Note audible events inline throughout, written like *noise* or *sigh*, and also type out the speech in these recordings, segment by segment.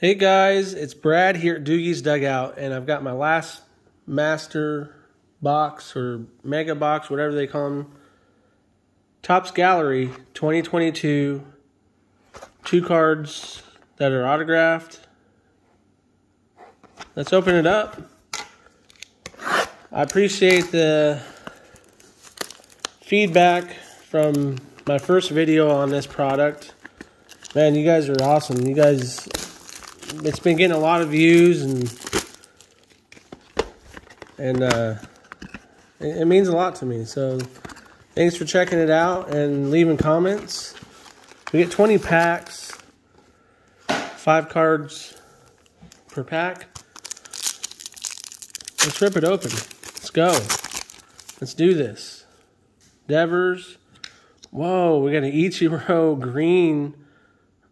Hey guys, it's Brad here at Doogie's Dugout, and I've got my last master box or mega box, whatever they call them. Topps Gallery 2022. Two cards that are autographed. Let's open it up. I appreciate the feedback from my first video on this product. Man, you guys are awesome. You guys it's been getting a lot of views and and uh, it, it, means a lot to me. So thanks for checking it out and leaving comments. We get 20 packs, five cards per pack. Let's rip it open. Let's go. Let's do this. Devers. Whoa, we got an Ichiro green.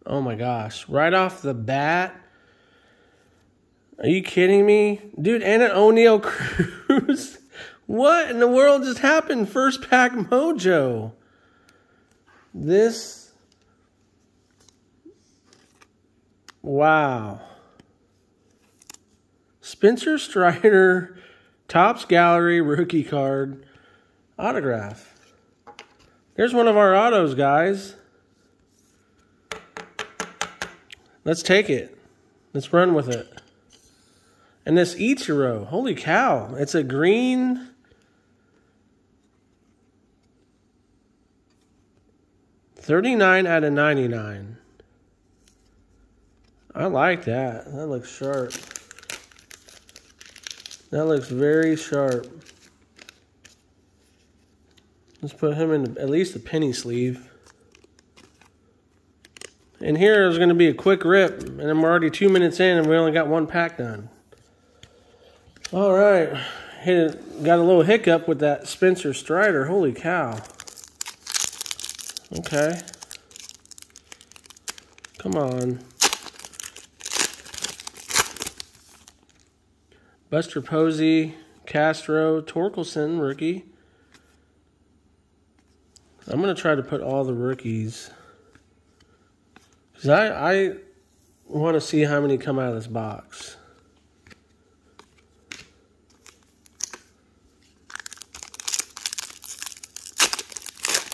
Oh my gosh. Right off the bat, are you kidding me? Dude, and an Oneil *laughs* Cruz. what in the world just happened? First pack mojo. This. Wow. Spencer Strider, Topps Gallery rookie card autograph. There's one of our autos, guys. Let's take it. Let's run with it. And this Ichiro, holy cow, it's a green. Thirty-nine out of ninety-nine. I like that. That looks sharp. That looks very sharp. Let's put him in at least a penny sleeve. And here is going to be a quick rip, and I'm already two minutes in, and we only got one pack done. All right. Hit, got a little hiccup with that Spencer Strider. Holy cow. Okay. Come on. Buster Posey, Castro, Torkelson, rookie. I'm to try to put all the rookies. Because I, I want to see how many come out of this box.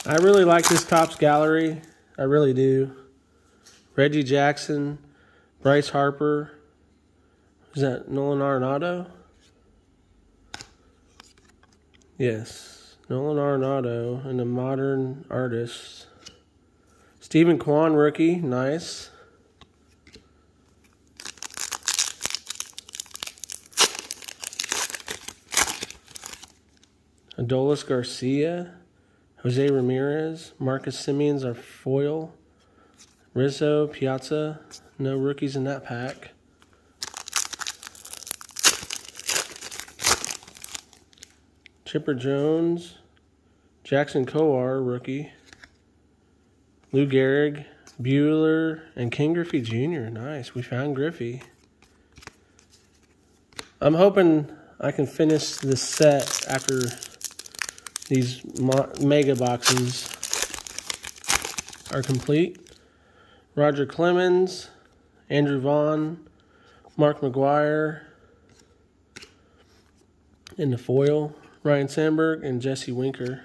I really like this Topps gallery. I really do. Reggie Jackson, Bryce Harper. Is that Nolan Arenado? Yes, Nolan Arenado and the modern artists. Steven Kwan, rookie, nice. Adolis Garcia. Jose Ramirez, Marcus Semien's our foil. Rizzo, Piazza, no rookies in that pack. Chipper Jones, Jackson Kowar, rookie. Lou Gehrig, Buehler, and Ken Griffey Jr. Nice. We found Griffey. I'm hoping I can finish this set after these mega boxes are complete. Roger Clemens, Andrew Vaughn, Mark McGwire in the foil, Ryne Sandberg, and Jesse Winker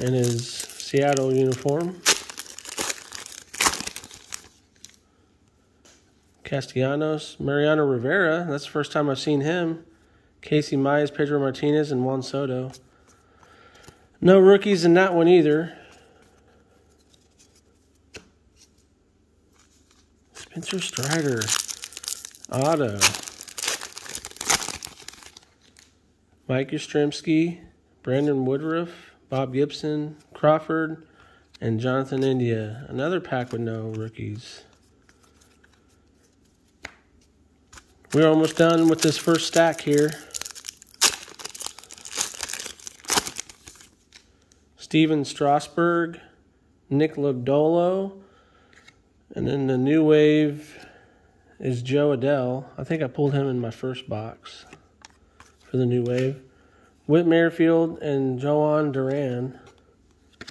in his Seattle uniform. Castellanos, Mariano Rivera, that's the first time I've seen him. Casey Mize, Pedro Martinez, and Juan Soto. No rookies in that one either. Spencer Strider. Auto. Mike Yastrzemski, Brandon Woodruff, Bob Gibson, Crawford, and Jonathan India. Another pack with no rookies. We're almost done with this first stack here. Stephen Strasburg, Nick Lodolo, and then the new wave is Jo Adell. I think I pulled him in my first box for the new wave. Whit Merrifield and Jhoan Duran,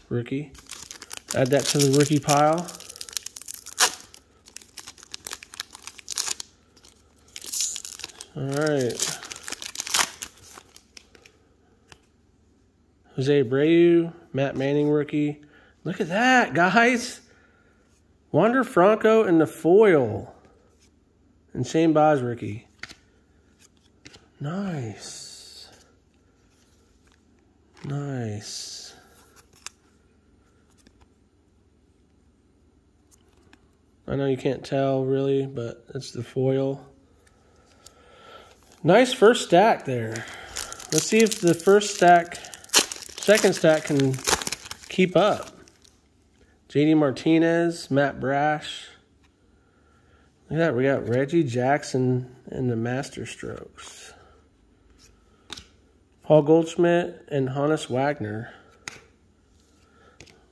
rookie. Add that to the rookie pile. All right. Jose Abreu, Matt Manning rookie. Look at that, guys. Wander Franco in the foil. And Shane Baz rookie. Nice. Nice. I know you can't tell really, but it's the foil. Nice first stack there. Let's see if the first stack, second stack can keep up. JD Martinez, Matt Brash. Look at that. We got Reggie Jackson in the Master Strokes. Paul Goldschmidt and Honus Wagner.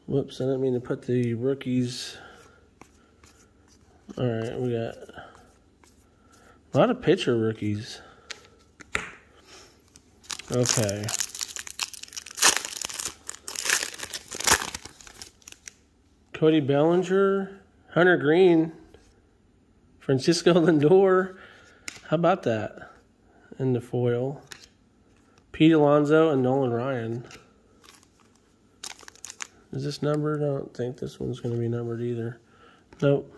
Whoops, I didn't mean to put the rookies. All right, we got a lot of pitcher rookies. Okay. Cody Bellinger, Hunter Greene, Francisco *laughs* Lindor. How about that? In the foil. Pete Alonso and Nolan Ryan. Is this numbered? I don't think this one's going to be numbered either. Nope.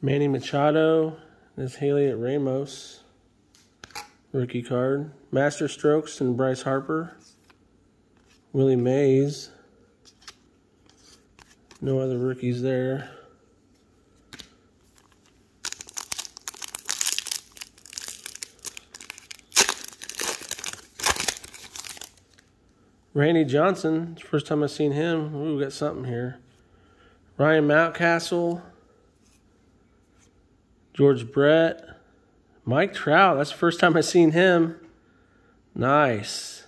Manny Machado. There's Heliot Ramos. Rookie card. Master Strokes and Bryce Harper. Willie Mays. No other rookies there. Randy Johnson, first time I've seen him. Ooh, we got something here. Ryan Mountcastle, George Brett, Mike Trout. That's the first time I've seen him. Nice.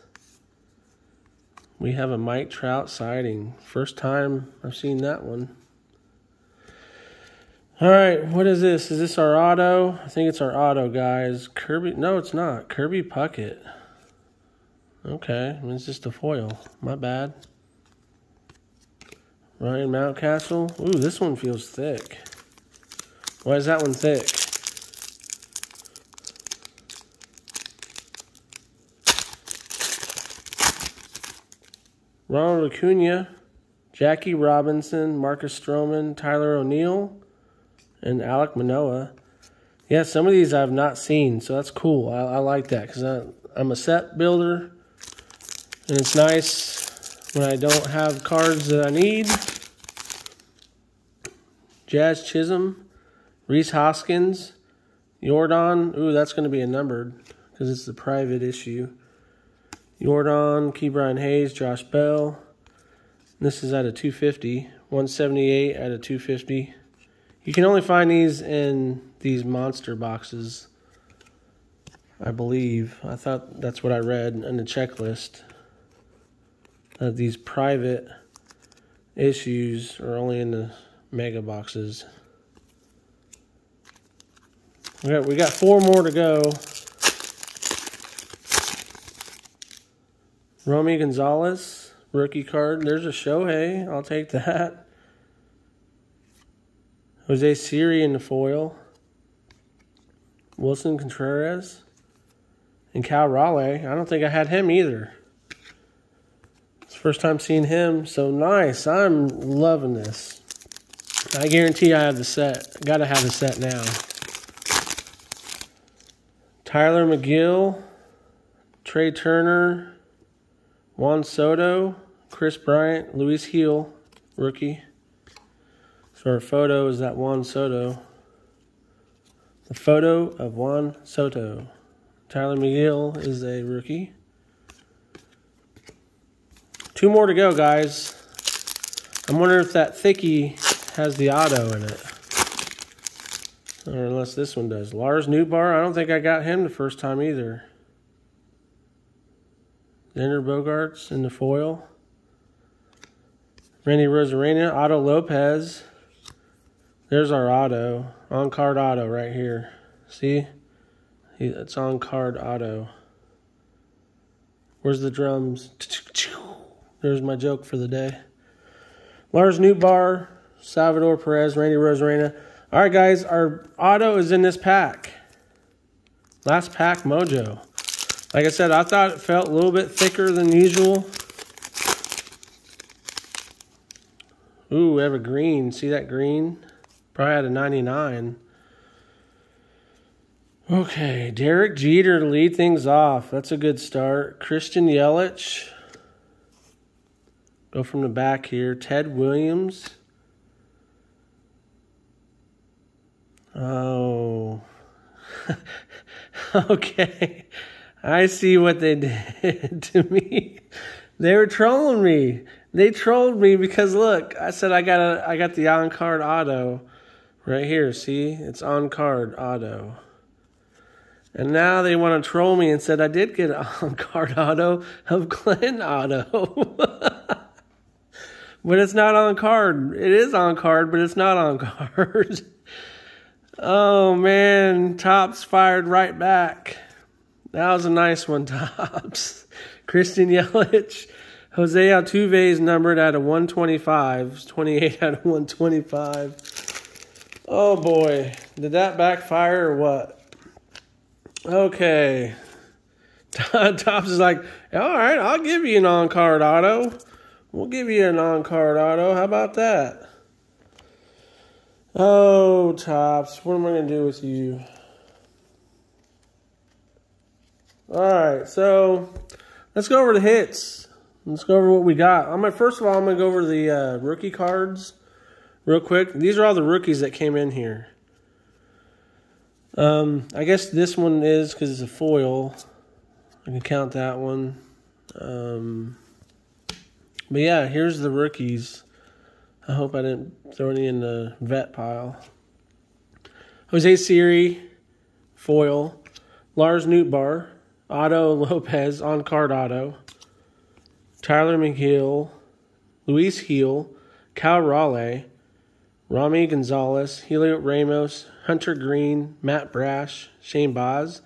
We have a Mike Trout sighting. First time I've seen that one. All right, what is this? Is this our auto? I think it's our auto, guys. Kirby. No, it's not. Kirby Puckett. Okay, it's just a foil. My bad. Ryan Mountcastle. Ooh, this one feels thick. Why is that one thick? Ronald Acuna, Jackie Robinson, Marcus Stroman, Tyler O'Neill, and Alec Manoah. Yeah, some of these I've not seen, so that's cool. I, I like that because I'm a set builder. And it's nice when I don't have cards that I need. Jazz Chisholm, Rhys Hoskins, Jordan. Ooh, that's going to be a numbered because it's the private issue. Jordan, Ke'Bryan Hayes, Josh Bell. This is at a 250. 178 at a 250. You can only find these in these monster boxes, I believe. I thought that's what I read in the checklist uh, these private issues are only in the mega boxes. We got, we got four more to go. Romy Gonzalez, rookie card. There's a Shohei. I'll take that. Jose Siri in the foil. Willson Contreras. And Cal Raleigh. I don't think I had him either. It's First time seeing him, so nice. I'm loving this. I guarantee I have the set. Gotta have the set now. Tyler Megill. Trea Turner, Juan Soto, Kris Bryant, Luis Gil, rookie. So our photo is that Juan Soto. The photo of Juan Soto. Tyler Megill is a rookie. Two more to go, guys. I'm wondering if that Thicky has the auto in it. Or unless this one does. Lars Nootbaar, I don't think I got him the first time either. Xander Bogaerts in the foil. Randy Arozarena, Otto Lopez. There's our auto. On card auto right here. See? It's on card auto. Where's the drums? There's my joke for the day. Lars Nootbaar, Salvador Perez, Randy Arozarena. All right, guys, our auto is in this pack. Last pack mojo. Like I said, I thought it felt a little bit thicker than usual. Ooh, we have a green. See that green? Probably had a 99. Okay, Derek Jeter to lead things off. That's a good start. Christian Yelich. Go from the back here. Ted Williams. Oh. *laughs* okay. I see what they *laughs* did to me. They were trolling me. They trolled me because look, I said I got a I got the on card auto right here. See, it's on card auto. And now they want to troll me and said I did get *laughs* on card auto of Glenn Otto. *laughs* but it's not on card. It is on card, but it's not on card. oh man, Topps fired right back. That was a nice one, *laughs* Topps. Christian Yelich. Jose Altuve is numbered at a 125. 28 out of 125. Oh boy. Did that backfire or what? Okay. *laughs* Topps is like, all right, I'll give you an on card auto. We'll give you an on card auto. How about that? Oh, Topps, what am I going to do with you? All right, so let's go over the hits. Let's go over what we got. I'm gonna, first of all, I'm going to go over the uh, rookie cards real quick. These are all the rookies that came in here. Um, I guess this one is because it's a foil. I can count that one. Um, but yeah, here's the rookies. I hope I didn't throw any in the vet pile. Jose Siri, foil. Lars Nootbaar, Otto Lopez on card auto, Tyler Megill, Luis Gil, Cal Raleigh, Romy Gonzalez, Helio Ramos, Hunter Greene, Matt Brash, Shane Baz,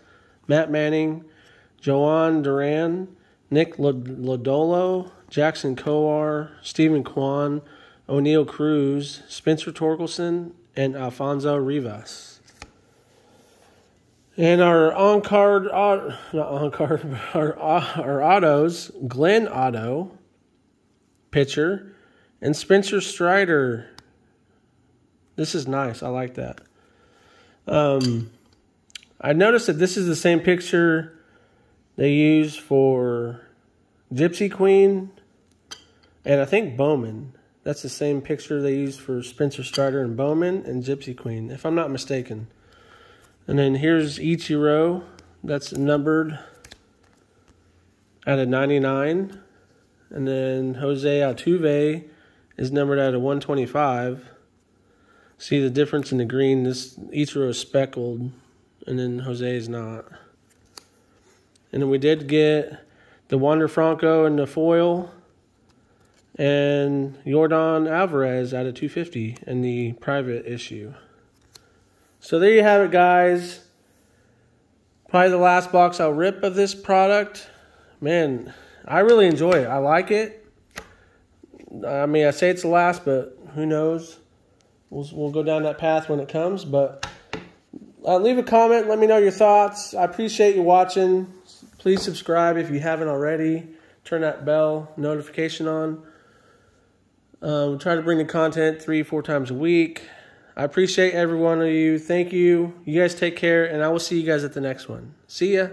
Matt Manning, Jhoan Duran, Nick Lodolo, Jackson Kowar, Steven Kwan, Oneil Cruz, Spencer Torkelson, and Alfonso Rivas. And our on card, not on card, *laughs* our, our autos Glenn Otto, pitcher, and Spencer Strider. This is nice. I like that. Um, I noticed that this is the same picture they use for Gypsy Queen and I think Bowman. That's the same picture they use for Spencer Strider and Bowman and Gypsy Queen, if I'm not mistaken. And then here's Ichiro. That's numbered at a 99. And then Jose Altuve is numbered at a 125. See the difference in the green? This Ichiro is speckled, and then Jose is not. And then we did get the Wander Franco in the foil, and Yordan Alvarez at a 250 in the private issue. So there you have it, guys. Probably the last box I'll rip of this product. Man, I really enjoy it. I like it. I mean, I say it's the last, but who knows? We'll, we'll go down that path when it comes. But uh, leave a comment. Let me know your thoughts. I appreciate you watching. Please subscribe if you haven't already. Turn that bell notification on. We try to bring the content three, four times a week. I appreciate every one of you. Thank you. You guys take care, and I will see you guys at the next one. See ya.